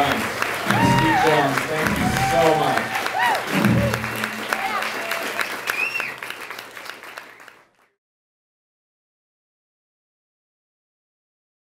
time.